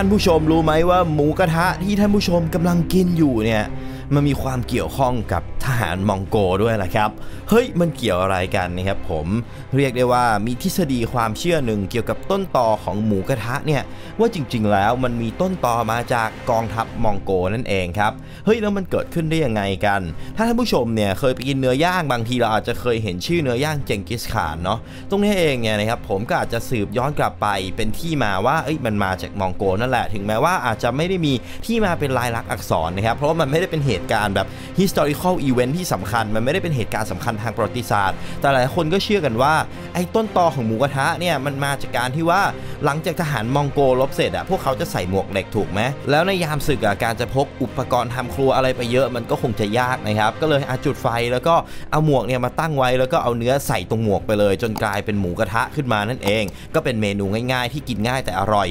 ท่านผู้ชมรู้ไหมว่าหมูกระทะที่ท่านผู้ชมกำลังกินอยู่เนี่ยมันมีความเกี่ยวข้องกับ ทหารมองโกด้วยแหละครับ เฮ้ยมันเกี่ยวอะไรกันนะครับผมเรียกได้ว่ามีทฤษฎีความเชื่อหนึ่งเกี่ยวกับต้นตอของหมูกระทะเนี่ยว่าจริงๆแล้วมันมีต้นตอมาจากกองทัพมองโกนั่นเองครับเฮ้ยแล้วมันเกิดขึ้นได้ยังไงกัน ถ้าท่านผู้ชมเนี่ยเคยไปกินเนื้อย่างบางทีเราอาจจะเคยเห็นชื่อเนื้อย่างเจงกิสข่านเนาะตรงนี้เองเนี่ยนะครับผมก็อาจจะสืบย้อนกลับไปเป็นที่มาว่าเอ้ยมันมาจากมองโกนั่นแหละ ถึงแม้ว่าอาจจะไม่ได้มีที่มาเป็นลายลักษณ์อักษรนะครับเพราะว่ามันไม่ได้เป็นเหตุการณ์แบบ historical event เว้นที่สำคัญ มันไม่ได้เป็นเหตุการณ์สำคัญทางประวัติศาสตร์ แต่หลายคนก็เชื่อกันว่าไอ้ต้นตอของหมูกระทะเนี่ยมันมาจากการที่ว่าหลังจากทหารมองโกลบเสร็จอะพวกเขาจะใส่หมวกเหล็กถูกไหมแล้วในยามศึกอะการจะพกอุปกรณ์ทำครัวอะไรไปเยอะมันก็คงจะยากนะครับก็เลยอาจุดไฟแล้วก็เอาหมวกเนี่ยมาตั้งไว้แล้วก็เอาเนื้อใส่ตรงหมวกไปเลย จนกลายเป็นหมูกระทะขึ้นมานั่นเอง ก็เป็นเมนูง่ายๆ ที่กินง่ายแต่อร่อย